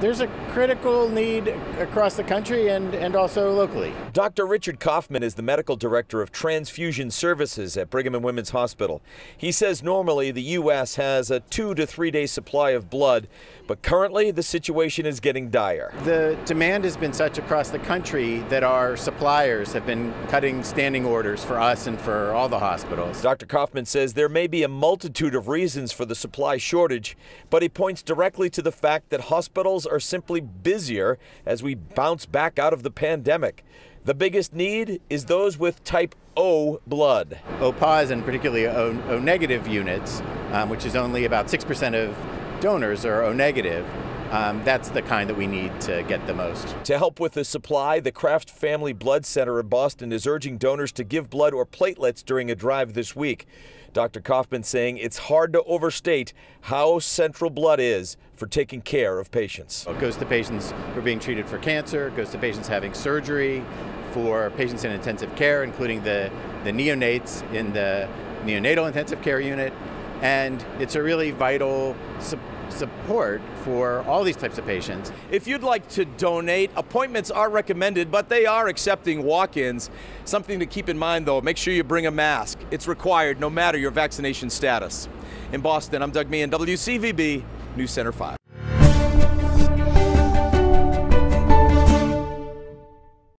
there's a critical need across the country and, and also locally. Dr. Richard Kaufman is the medical director of transfusion services at Brigham and Women's Hospital. He says normally the U.S. has a two to three day supply of blood, but currently the situation is getting dire. The demand has been such across the country that our suppliers have been cutting standing orders for us and for all the hospitals. Dr. Kaufman says there may be a multitude of reasons for the supply shortage, but he points directly to the fact that hospitals are simply busier as we bounce back out of the pandemic. The biggest need is those with type O blood. O positive and particularly O, o negative units, um, which is only about 6% of donors are O negative. Um, that's the kind that we need to get the most. To help with the supply, the Kraft Family Blood Center in Boston is urging donors to give blood or platelets during a drive this week. Dr. Kaufman saying it's hard to overstate how central blood is for taking care of patients. It goes to patients who are being treated for cancer, it goes to patients having surgery, for patients in intensive care, including the, the neonates in the neonatal intensive care unit. And it's a really vital support support for all these types of patients. If you'd like to donate, appointments are recommended, but they are accepting walk ins. Something to keep in mind though make sure you bring a mask. It's required no matter your vaccination status. In Boston, I'm Doug Meehan, WCVB, News Center 5.